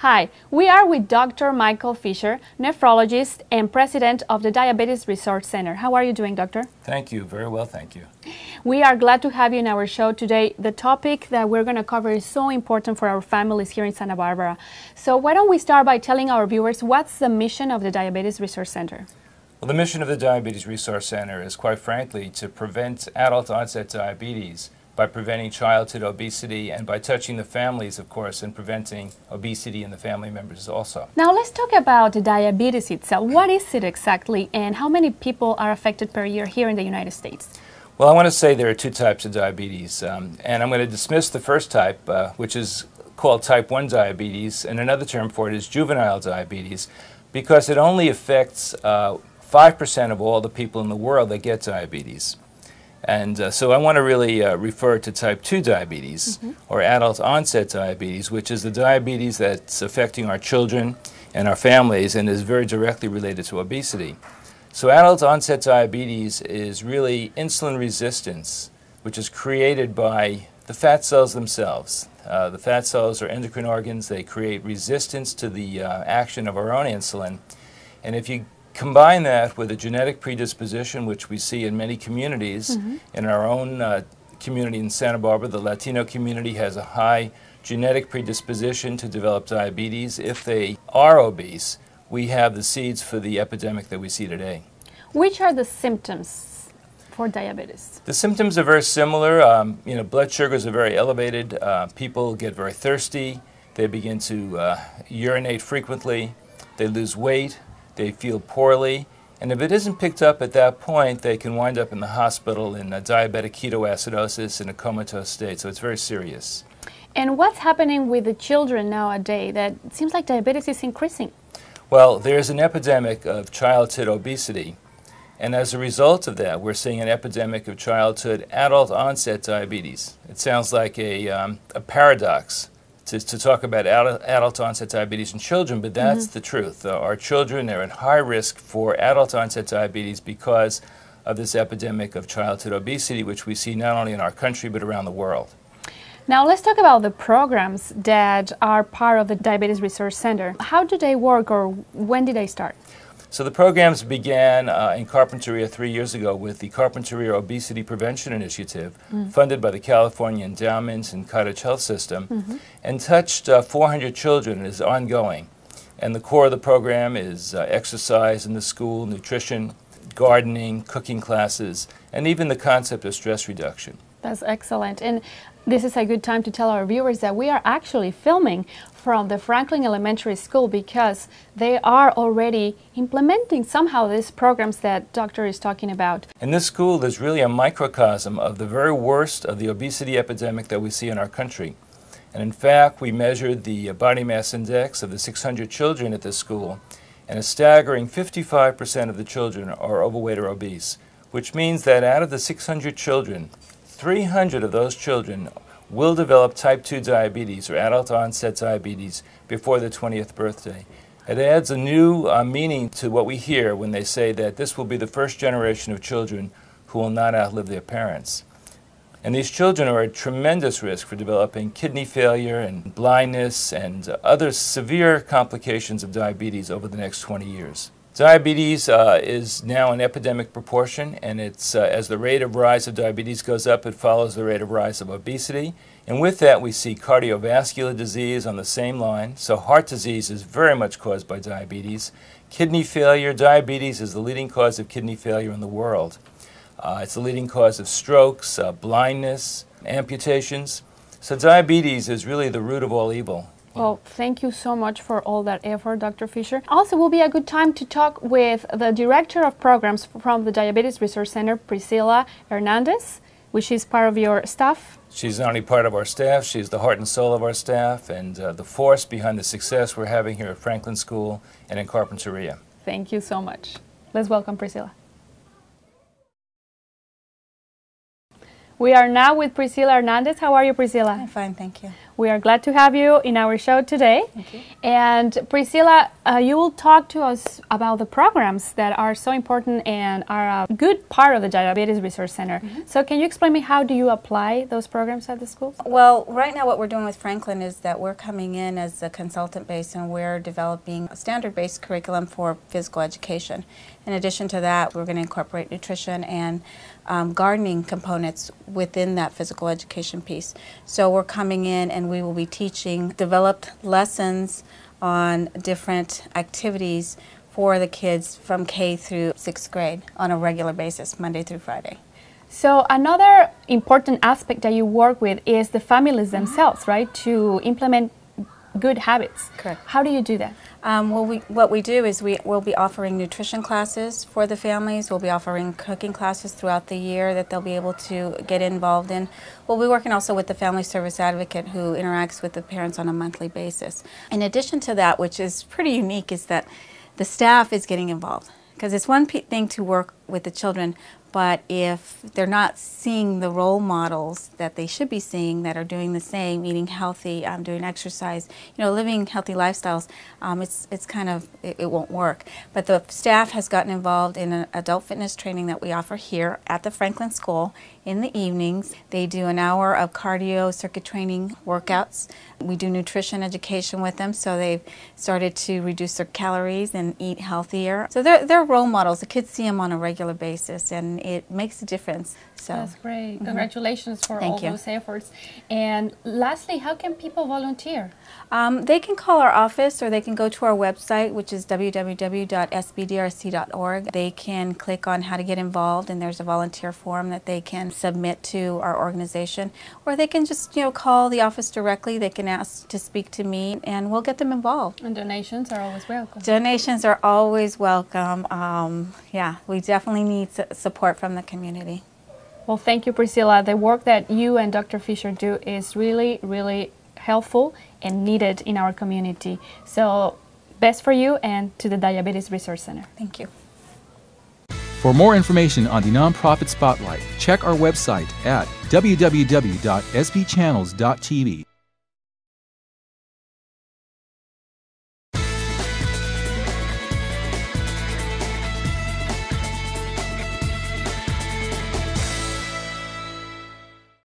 Hi, we are with Dr. Michael Fisher, nephrologist and president of the Diabetes Resource Center. How are you doing, doctor? Thank you. Very well, thank you. We are glad to have you in our show today. The topic that we're going to cover is so important for our families here in Santa Barbara. So, why don't we start by telling our viewers what's the mission of the Diabetes Resource Center? Well, the mission of the Diabetes Resource Center is, quite frankly, to prevent adult onset diabetes by preventing childhood obesity and by touching the families, of course, and preventing obesity in the family members also. Now, let's talk about diabetes itself. What is it exactly, and how many people are affected per year here in the United States? Well, I want to say there are two types of diabetes, um, and I'm going to dismiss the first type, uh, which is called type 1 diabetes, and another term for it is juvenile diabetes, because it only affects uh, 5% of all the people in the world that get diabetes. And uh, so I want to really uh, refer to type 2 diabetes mm -hmm. or adult onset diabetes, which is the diabetes that's affecting our children and our families and is very directly related to obesity. So adult onset diabetes is really insulin resistance, which is created by the fat cells themselves. Uh, the fat cells are endocrine organs. They create resistance to the uh, action of our own insulin. And if you Combine that with a genetic predisposition, which we see in many communities. Mm -hmm. In our own uh, community in Santa Barbara, the Latino community has a high genetic predisposition to develop diabetes. If they are obese, we have the seeds for the epidemic that we see today. Which are the symptoms for diabetes? The symptoms are very similar. Um, you know, blood sugars are very elevated. Uh, people get very thirsty. They begin to uh, urinate frequently. They lose weight they feel poorly, and if it isn't picked up at that point, they can wind up in the hospital in a diabetic ketoacidosis in a comatose state. So it's very serious. And what's happening with the children nowadays? That seems like diabetes is increasing. Well, there's an epidemic of childhood obesity. And as a result of that, we're seeing an epidemic of childhood adult onset diabetes. It sounds like a, um, a paradox to, to talk about adult, adult onset diabetes in children, but that's mm -hmm. the truth. Uh, our children are at high risk for adult onset diabetes because of this epidemic of childhood obesity, which we see not only in our country but around the world. Now let's talk about the programs that are part of the Diabetes Research Center. How do they work or when did they start? So the programs began uh, in Carpinteria three years ago with the Carpinteria Obesity Prevention Initiative, mm. funded by the California Endowments and Cottage Health System, mm -hmm. and touched uh, 400 children and is ongoing. And the core of the program is uh, exercise in the school, nutrition, gardening, cooking classes, and even the concept of stress reduction. That's excellent. And this is a good time to tell our viewers that we are actually filming from the Franklin Elementary School because they are already implementing somehow these programs that doctor is talking about. In this school is really a microcosm of the very worst of the obesity epidemic that we see in our country. And in fact, we measured the body mass index of the 600 children at this school, and a staggering 55% of the children are overweight or obese, which means that out of the 600 children, 300 of those children will develop type 2 diabetes or adult onset diabetes before their 20th birthday. It adds a new uh, meaning to what we hear when they say that this will be the first generation of children who will not outlive their parents. And these children are at tremendous risk for developing kidney failure and blindness and other severe complications of diabetes over the next 20 years. Diabetes uh, is now an epidemic proportion, and it's uh, as the rate of rise of diabetes goes up, it follows the rate of rise of obesity. And with that, we see cardiovascular disease on the same line. So, heart disease is very much caused by diabetes. Kidney failure, diabetes is the leading cause of kidney failure in the world. Uh, it's the leading cause of strokes, uh, blindness, amputations. So, diabetes is really the root of all evil. Well, thank you so much for all that effort, Dr. Fisher. Also, will be a good time to talk with the Director of Programs from the Diabetes Resource Center, Priscilla Hernandez, which is part of your staff. She's not only part of our staff, she's the heart and soul of our staff and uh, the force behind the success we're having here at Franklin School and in Carpinteria. Thank you so much. Let's welcome Priscilla. We are now with Priscilla Hernandez. How are you, Priscilla? I'm fine, thank you. We are glad to have you in our show today. Thank you. And Priscilla, uh, you will talk to us about the programs that are so important and are a good part of the Diabetes Resource Center. Mm-hmm. So, can you explain me how do you apply those programs at the schools? Well, right now, what we're doing with Franklin is that we're coming in as a consultant base and we're developing a standard based curriculum for physical education. In addition to that, we're going to incorporate nutrition and um, gardening components within that physical education piece. So, we're coming in and we will be teaching developed lessons on different activities for the kids from K through sixth grade on a regular basis, Monday through Friday. So another important aspect that you work with is the families themselves, right? To implement good habits. Correct. How do you do that? Um, well, we, what we do is we will be offering nutrition classes for the families. We'll be offering cooking classes throughout the year that they'll be able to get involved in. We'll be working also with the family service advocate who interacts with the parents on a monthly basis. In addition to that, which is pretty unique, is that the staff is getting involved because it's one thing to work with the children, but if they're not seeing the role models that they should be seeing that are doing the same, eating healthy, um, doing exercise, you know, living healthy lifestyles, um, it's, it's kind of, it, it, won't work. But the staff has gotten involved in an adult fitness training that we offer here at the Franklin School in the evenings. They do an hour of cardio circuit training workouts. We do nutrition education with them, so they've started to reduce their calories and eat healthier. So they're, they're role models. The kids see them on a regular basis, and it makes a difference. So that's great. Mm-hmm. Congratulations for Thank all you. those efforts. And lastly, how can people volunteer? Um, they can call our office or they can go to our website, which is www.sbdrc.org. They can click on how to get involved, and there's a volunteer form that they can submit to our organization, or they can just you know call the office directly. They can ask to speak to me, and we'll get them involved. And donations are always welcome. Donations are always welcome. Um, yeah, we definitely need support from the community. Well, thank you, Priscilla. The work that you and Dr. Fisher do is really, really helpful and needed in our community. So, best for you and to the Diabetes Resource Center. Thank you. For more information on the Nonprofit Spotlight, check our website at www.sbchannels.tv